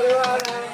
Guru Anand.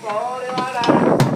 Gloria,